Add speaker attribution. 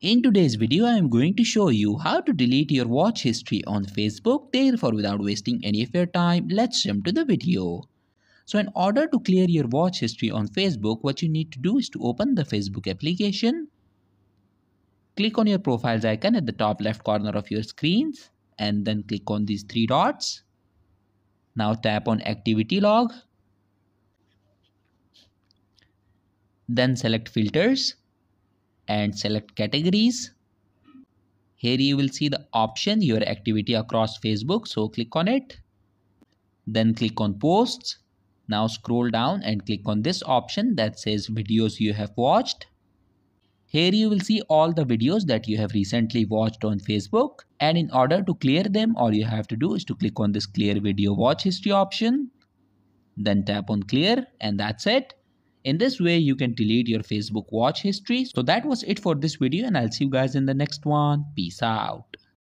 Speaker 1: In today's video, I am going to show you how to delete your watch history on Facebook. Therefore, without wasting any of your time, let's jump to the video. So in order to clear your watch history on Facebook, what you need to do is to open the Facebook application. Click on your profiles icon at the top left corner of your screens and then click on these three dots. Now tap on activity log. Then select filters and select categories. Here you will see the option your activity across Facebook. So click on it. Then click on posts. Now scroll down and click on this option that says videos you have watched. Here you will see all the videos that you have recently watched on Facebook and in order to clear them all you have to do is to click on this clear video watch history option. Then tap on clear and that's it. In this way, you can delete your Facebook watch history. So that was it for this video and I'll see you guys in the next one. Peace out.